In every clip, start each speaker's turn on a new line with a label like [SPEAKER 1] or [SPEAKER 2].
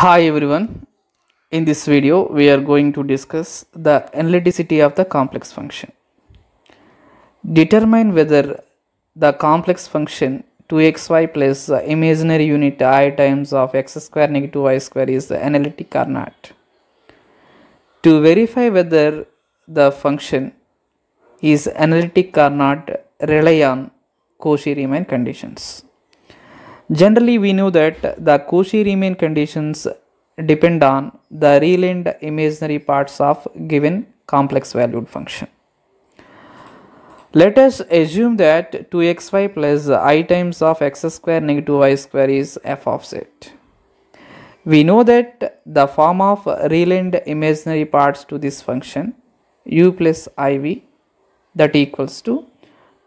[SPEAKER 1] Hi everyone. In this video, we are going to discuss the analyticity of the complex function. Determine whether the complex function 2xy plus the imaginary unit i times of x square negative y square is analytic or not. To verify whether the function is analytic or not, rely on Cauchy-Riemann conditions. Generally, we know that the Cauchy-Riemann conditions depend on the real and imaginary parts of given complex valued function. Let us assume that 2xy plus i times of x square negative y square is f of z. We know that the form of real and imaginary parts to this function u plus iv that equals to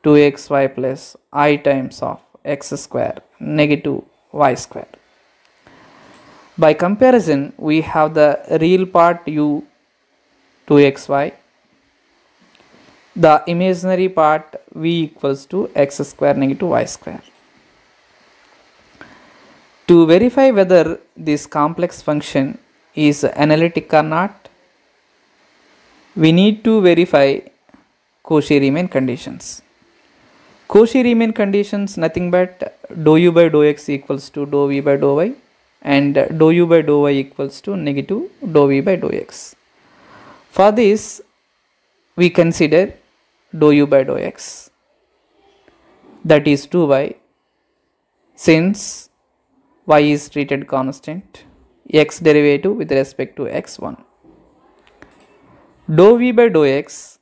[SPEAKER 1] 2xy plus i times of x square negative y square. By comparison, we have the real part u 2xy, the imaginary part v equals to x square negative y square. To verify whether this complex function is analytic or not, we need to verify Cauchy-Riemann conditions. Cauchy-Riemann conditions nothing but dou u by dou x equals to dou v by dou y and dou u by dou y equals to negative dou v by dou x. For this, we consider dou u by dou x. That is 2y since y is treated constant x derivative with respect to x1 dou v by dou x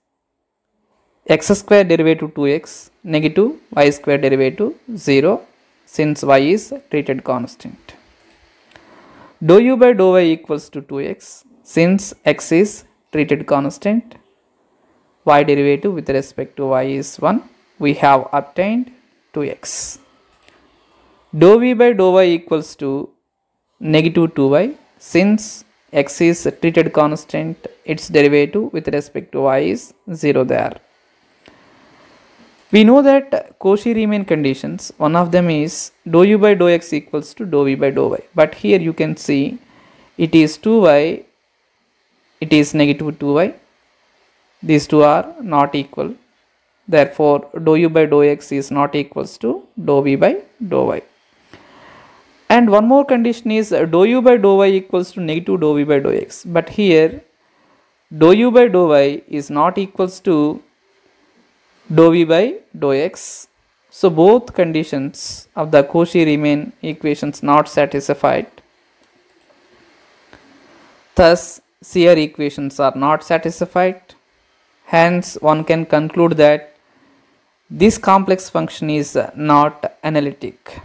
[SPEAKER 1] x square derivative 2x negative y square derivative 0 since y is treated constant. dou u by dou y equals to 2x since x is treated constant y derivative with respect to y is 1 we have obtained 2x dou v by dou y equals to negative 2y since x is treated constant its derivative with respect to y is 0 there we know that Cauchy-Riemann conditions. One of them is dou u by dou x equals to dou v by dou y. But here you can see it is 2y it is negative 2y these two are not equal. Therefore dou u by dou x is not equals to dou v by dou y. And one more condition is dou u by dou y equals to negative dou v by dou x. But here dou u by dou y is not equals to dou v by dou x. So both conditions of the Cauchy-Riemann equations not satisfied. Thus CR equations are not satisfied. Hence one can conclude that this complex function is not analytic